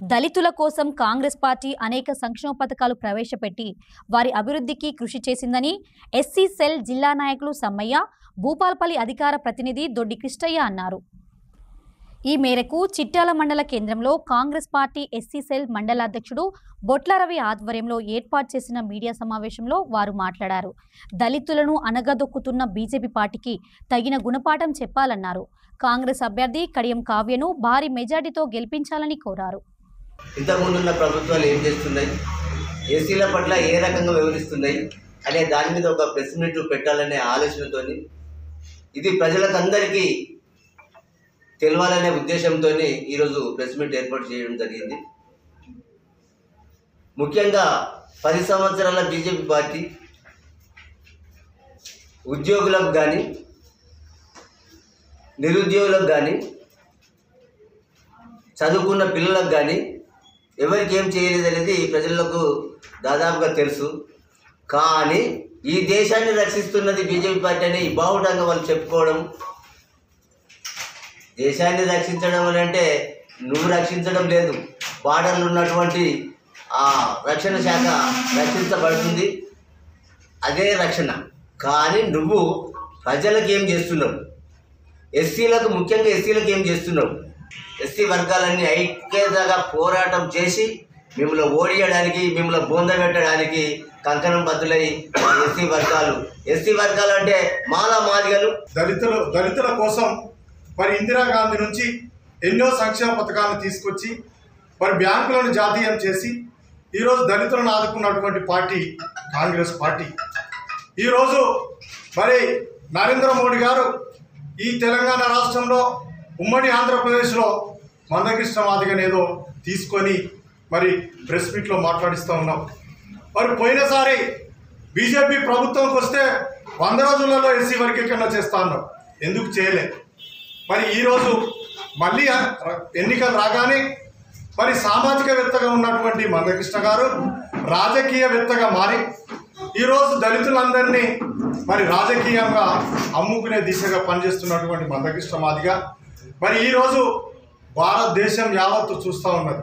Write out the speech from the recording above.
దళితుల కోసం కాంగ్రెస్ పార్టీ అనేక సంక్షేమ పథకాలు ప్రవేశపెట్టి వారి అభివృద్ధికి కృషి చేసిందని ఎస్సీ సెల్ జిల్లా నాయకులు సమ్మయ్య భూపాల్పల్లి అధికార ప్రతినిధి దొడ్డి కృష్ణయ్య అన్నారు. ఈ మేరకు చిట్టాల మండల కేంద్రంలో కాంగ్రెస్ పార్టీ ఎస్సీ సెల్ మండల అధ్యక్షుడు బొట్ల రవి ఆధ్వర్యంలో ఏర్పాటు చేసిన మీడియా సమావేశంలో వారు మాట్లాడారు. దళితులను అనగదొక్కుతున్న బీజేపీ పార్టీకి తగిన గుణపాఠం చెప్పాలన్నారు. కాంగ్రెస్ అభ్యర్థి కడియం కావ్యను భారీ మెజార్టీతో గెలిపించాలని కోరారు. ఇంతకుముందున్న ప్రభుత్వాలు ఏం చేస్తున్నాయి? ఏసీల పట్ల ఏ రకంగా వివరిస్తున్నాయి అనే దాని మీద ఒక ప్రెస్ మీట్ పెట్టాలనే ఆలోచనతో ఇది ప్రజలకందరికీ తెలవాలనే ఉద్దేశంతో ఈరోజు ప్రెస్ మీట్ ఏర్పాటు చేయడం జరిగింది. ముఖ్యంగా పది సంవత్సరాల బీజేపీ పార్టీ ఉద్యోగులకు కానీ నిరుద్యోగులకు కానీ చదువుకున్న పిల్లలకు కానీ ఎవరికి ఏం చేయలేదు అనేది ప్రజలకు దాదాపుగా తెలుసు. కానీ ఈ దేశాన్ని రక్షిస్తున్నది బీజేపీ పార్టీ అని బావుటంగా వాళ్ళు చెప్పుకోవడం. దేశాన్ని రక్షించడం అని అంటే నువ్వు రక్షించడం లేదు. బార్డర్లు ఉన్నటువంటి ఆ రక్షణ శాఖ రక్షించబడుతుంది. అదే రక్షణ. కానీ నువ్వు ప్రజలకు ఏం చేస్తున్నావు? ఎస్సీలకు ముఖ్యంగా ఎస్సీలకు ఏం చేస్తున్నావు? ఎస్సీ వర్గాలన్నీ ఐక్యతగా పోరాటం చేసి మిమ్మల్ని ఓడియడానికి మిమ్మల్ని బొంద పెట్టడానికి కంకణం బద్దులై ఎస్సీ వర్గాలు. ఎస్సీ వర్గాలు అంటే మాలా మాదిగలు. దళితులు దళితుల కోసం మరి ఇందిరాగాంధీ నుంచి ఎన్నో సంక్షేమ పథకాలను తీసుకొచ్చి మరి బ్యాంకులను జాతీయం చేసి ఈరోజు దళితులను ఆదుకున్నటువంటి పార్టీ కాంగ్రెస్ పార్టీ. ఈరోజు మరి నరేంద్ర మోడీ గారు ఈ తెలంగాణ రాష్ట్రంలో ఉమ్మడి ఆంధ్రప్రదేశ్లో మందకృష్ణ మాదిగనేదో తీసుకొని మరి ప్రెస్ మీట్లో మాట్లాడిస్తూ ఉన్నాం. మరి పోయినసారి బీజేపీ ప్రభుత్వంకి వస్తే వంద రోజులలో ఎస్సీ వర్గీకరణ చేస్తా ఉన్నాం ఎందుకు చేయలే? మరి ఈరోజు మళ్ళీ ఎన్నికలు రాగానే మరి సామాజికవేత్తగా ఉన్నటువంటి మందకృష్ణ గారు రాజకీయవేత్తగా మారి ఈరోజు దళితులందరినీ మరి రాజకీయంగా అమ్ముకునే దిశగా పనిచేస్తున్నటువంటి మందకృష్ణ మాదిగా మరి ఈరోజు భారతదేశం యావత్తు చూస్తూ ఉన్నది.